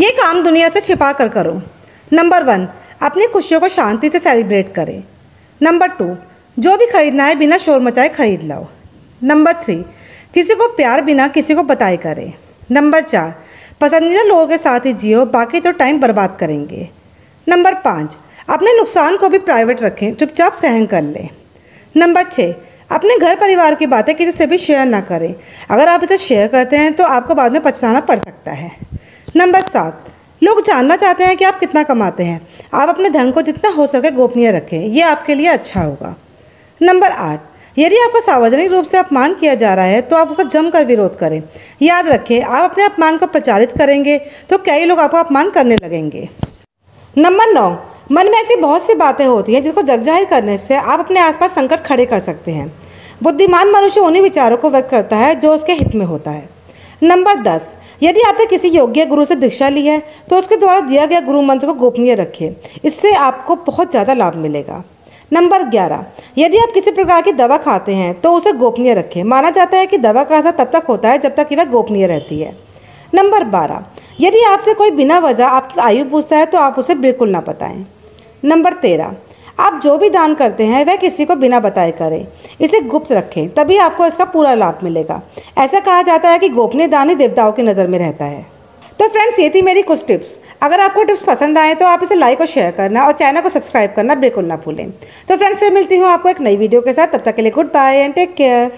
ये काम दुनिया से छिपा कर करो। नंबर वन अपनी खुशियों को शांति से सेलिब्रेट करें। नंबर टू जो भी खरीदना है बिना शोर मचाए खरीद लो नंबर थ्री किसी को प्यार बिना किसी को बताए करें। नंबर चार, पसंदीदा लोगों के साथ ही जियो, बाकी तो टाइम बर्बाद करेंगे। नंबर पाँच, अपने नुकसान को भी प्राइवेट रखें, चुपचाप सहन कर लें। नंबर छः अपने घर परिवार की बातें किसी से भी शेयर ना करें। अगर आप इसे शेयर करते हैं तो आपको बाद में पछताना पड़ सकता है। नंबर सात, लोग जानना चाहते हैं कि आप कितना कमाते हैं। आप अपने धन को जितना हो सके गोपनीय रखें यह आपके लिए अच्छा होगा। नंबर आठ, यदि आपका सार्वजनिक रूप से अपमान किया जा रहा है तो आप उसका जमकर विरोध करें। याद रखें, आप अपने अपमान को प्रचारित करेंगे तो कई लोग आपका अपमान करने लगेंगे। नंबर नौ, मन में ऐसी बहुत सी बातें होती हैं जिसको जग ज़ाहिर करने से आप अपने आसपास संकट खड़े कर सकते हैं। बुद्धिमान मनुष्य उन्हीं विचारों को व्यक्त करता है जो उसके हित में होता है। नंबर दस, यदि आपने किसी योग्य गुरु से दीक्षा ली है तो उसके द्वारा दिया गया गुरु मंत्र को गोपनीय रखें। इससे आपको बहुत ज़्यादा लाभ मिलेगा। नंबर ग्यारह, यदि आप किसी प्रकार की दवा खाते हैं तो उसे गोपनीय रखें। माना जाता है कि दवा का असर तब तक होता है जब तक कि वह गोपनीय रहती है। नंबर बारह, यदि आपसे कोई बिना वजह आपकी आयु पूछता है तो आप उसे बिल्कुल ना बताएँ। नंबर तेरह आप जो भी दान करते हैं, वह किसी को बिना बताए करें। इसे गुप्त रखें, तभी आपको इसका पूरा लाभ मिलेगा। ऐसा कहा जाता है कि गोपनीय दान ही देवताओं की नज़र में रहता है। तो फ्रेंड्स ये थी मेरी कुछ टिप्स अगर आपको टिप्स पसंद आए तो आप इसे लाइक और शेयर करना और चैनल को सब्सक्राइब करना बिल्कुल ना भूलें। तो फ्रेंड्स फिर मिलती हूँ आपको एक नई वीडियो के साथ। तब तक के लिए good bye and take care